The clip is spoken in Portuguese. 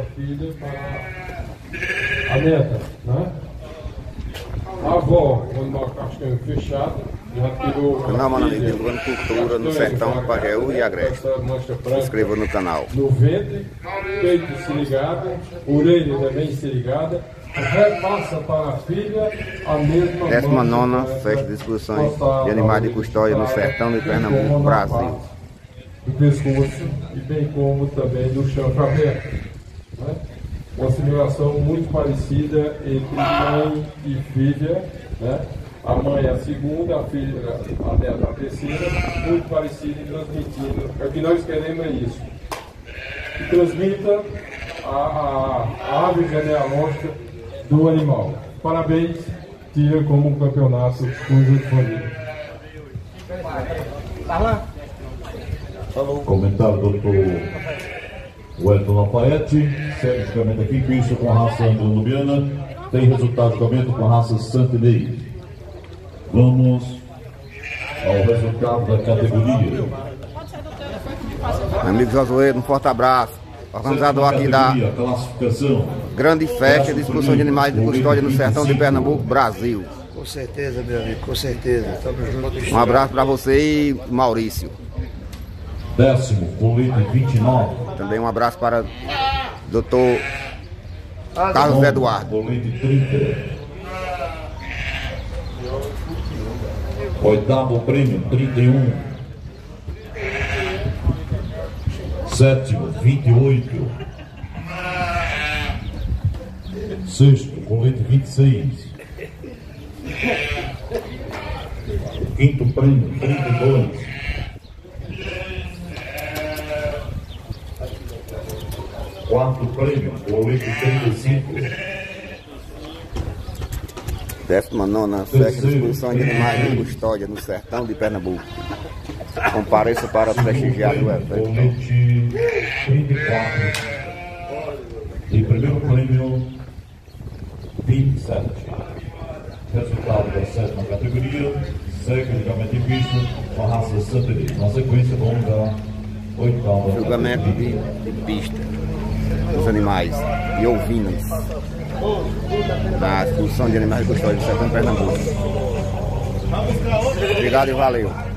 da filha para a neta, né? A avó, quando uma castanha fechada, já tirou. Canal Manani, divulgando cultura no sertão, Pajeú e Agreste. Se inscreva no canal. No ventre, peito se ligado, orelha também se ligada, repassa para a filha a mesma Décima nona festa de discussões de animais de custódia no sertão de Pernambuco, Brasil. Do pescoço e bem como também do chanfro aberto. Uma simulação muito parecida entre mãe e filha. Né? A mãe é a segunda, a filha a neta a terceira, muito parecida e transmitindo. O que nós queremos é isso. Que transmita a, a, a árvore genealógica do animal. Parabéns, tira como um campeonato conjunto de família. Comentário do doutor Wellington Lafayette, segue julgamento aqui, bicho com raça anglo-nubiana, tem resultado de julgamento com raça Santinei. Vamos ao resultado da categoria. Meu amigo Josué, um forte abraço. Organizador aqui da grande festa de discussão de animais de custódia no sertão de Pernambuco, Brasil. Com certeza, meu amigo, com certeza. Um abraço para você e Maurício. Décimo, colete 29. Também um abraço para doutor Carlos Eduardo. Colete 30. Oitavo prêmio, 31. Sétimo, 28. Sexto, colete 26. Quinto prêmio, 32. Quarto prêmio, colete 35. Décima nona festa de discussão de animais de custódia no sertão de Pernambuco. Compareça para prestigiar o evento. Colete 34. E primeiro prêmio 27. Resultado da sétima categoria. Segue o julgamento de bicho com a raça Santarém. Na sequência, vamos da oitava. Julgamento de pista dos animais e ovinos na discussão de animais custódia do sertão Pernambuco. Obrigado e valeu.